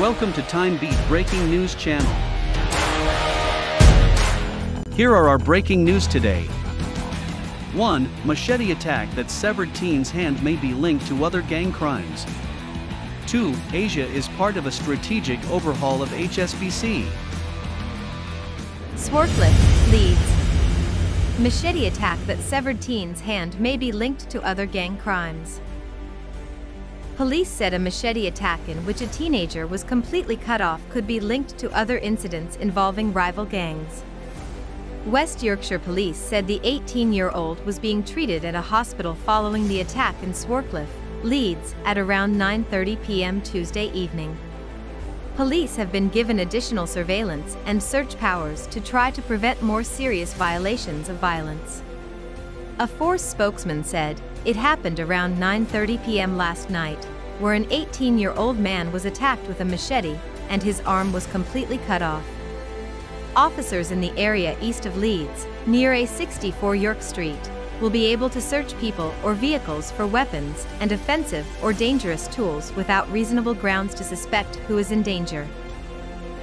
Welcome to Time Beat Breaking News Channel. Here are our breaking news today. 1. Machete attack that severed teen's hand may be linked to other gang crimes. 2. Asia is part of a strategic overhaul of HSBC. Swarcliffe, Leeds. Machete attack that severed teen's hand may be linked to other gang crimes. Police said a machete attack in which a teenager was completely cut off could be linked to other incidents involving rival gangs. West Yorkshire Police said the 18-year-old was being treated at a hospital following the attack in Swarcliffe, Leeds, at around 9.30 p.m. Tuesday evening. Police have been given additional surveillance and search powers to try to prevent more serious violations of violence. A force spokesman said, it happened around 9.30 p.m. last night, where an 18-year-old man was attacked with a machete and his arm was completely cut off. Officers in the area east of Leeds, near A64 York Street, will be able to search people or vehicles for weapons and offensive or dangerous tools without reasonable grounds to suspect who is in danger.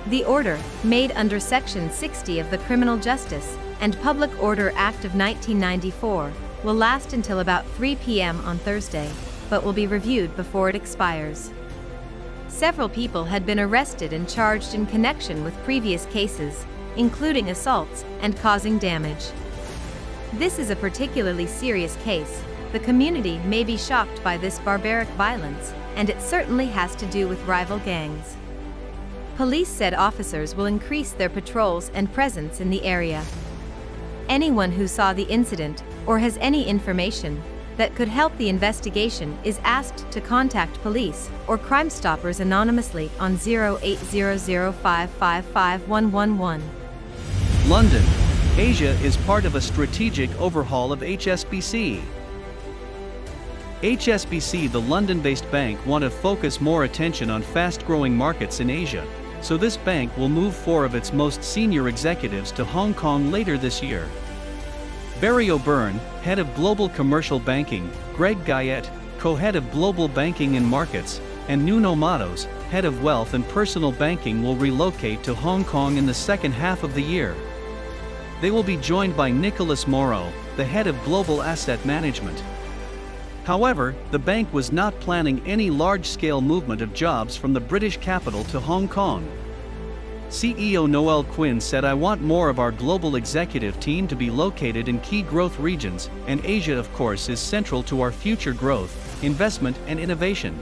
The order, made under Section 60 of the Criminal Justice and Public Order Act of 1994, will last until about 3 p.m. on Thursday, but will be reviewed before it expires. Several people had been arrested and charged in connection with previous cases, including assaults and causing damage. This is a particularly serious case. The community may be shocked by this barbaric violence, and it certainly has to do with rival gangs. Police said officers will increase their patrols and presence in the area. Anyone who saw the incident or has any information that could help the investigation is asked to contact police or Crime Stoppers anonymously on 0800555111. London. Asia is part of a strategic overhaul of HSBC. HSBC, the London-based bank, want to focus more attention on fast-growing markets in Asia, so this bank will move four of its most senior executives to Hong Kong later this year. Barry O'Byrne, head of Global Commercial Banking, Greg Guyatt, co-head of Global Banking and Markets, and Nuno Matos, head of Wealth and Personal Banking will relocate to Hong Kong in the second half of the year. They will be joined by Nicolas Moreau, the head of Global Asset Management. However, the bank was not planning any large-scale movement of jobs from the British capital to Hong Kong. CEO Noel Quinn said I want more of our global executive team to be located in key growth regions, and Asia of course is central to our future growth, investment and innovation.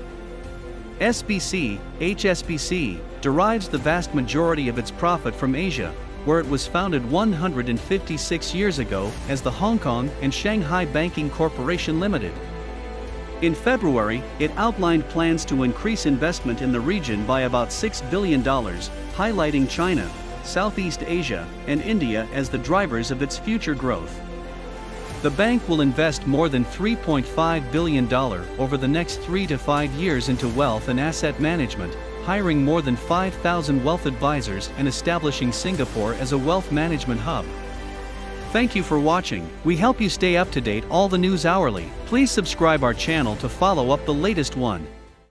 SBC, HSBC, derives the vast majority of its profit from Asia, where it was founded 156 years ago as the Hong Kong and Shanghai Banking Corporation Limited. In February, it outlined plans to increase investment in the region by about $6 billion, highlighting China, Southeast Asia, and India as the drivers of its future growth. The bank will invest more than $3.5 billion over the next three to five years into wealth and asset management, hiring more than 5,000 wealth advisors and establishing Singapore as a wealth management hub. Thank you for watching. We help you stay up to date all the news hourly. Please subscribe our channel to follow up the latest one.